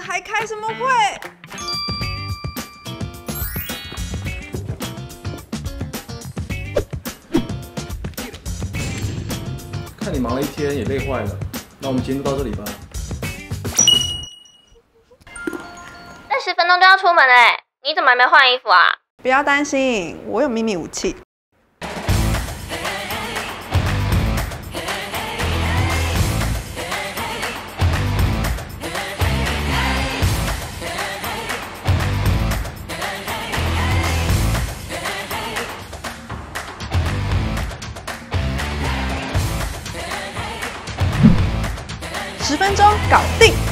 还开什么会？看你忙了一天也累坏了，那我们今天就到这里吧。那十分钟就要出门嘞，你怎么还没换衣服啊？不要担心，我有秘密武器。十分钟搞定。